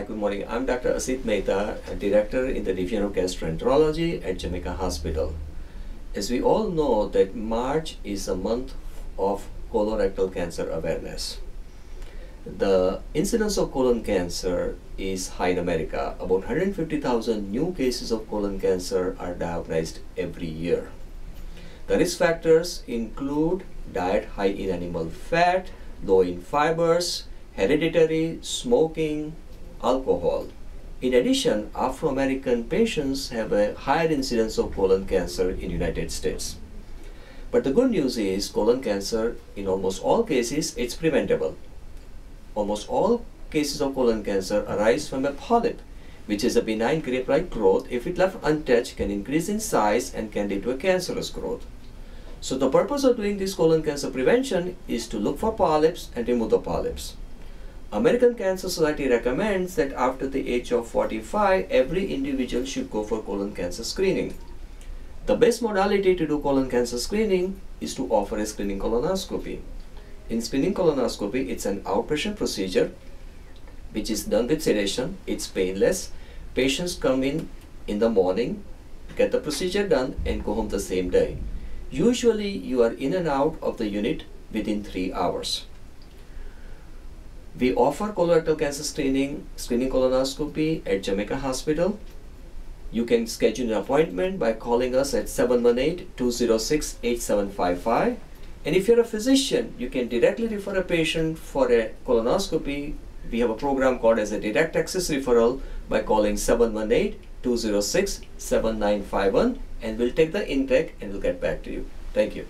Hi, good morning. I'm Dr. Asit Mehta, director in the Division of Gastroenterology at Jamaica Hospital. As we all know that March is a month of colorectal cancer awareness. The incidence of colon cancer is high in America. About 150,000 new cases of colon cancer are diagnosed every year. The risk factors include diet high in animal fat, low in fibers, hereditary, smoking, alcohol. In addition, Afro-American patients have a higher incidence of colon cancer in United States. But the good news is colon cancer, in almost all cases, it's preventable. Almost all cases of colon cancer arise from a polyp, which is a benign grape-like growth. If it left untouched, can increase in size and can lead to a cancerous growth. So the purpose of doing this colon cancer prevention is to look for polyps and remove the polyps. American Cancer Society recommends that after the age of 45, every individual should go for colon cancer screening. The best modality to do colon cancer screening is to offer a screening colonoscopy. In screening colonoscopy, it's an outpatient procedure which is done with sedation. It's painless. Patients come in in the morning, get the procedure done, and go home the same day. Usually, you are in and out of the unit within three hours. We offer colorectal cancer screening, screening colonoscopy at Jamaica Hospital. You can schedule an appointment by calling us at 718-206-8755. And if you're a physician, you can directly refer a patient for a colonoscopy. We have a program called as a direct access referral by calling 718-206-7951 and we'll take the intake and we'll get back to you. Thank you.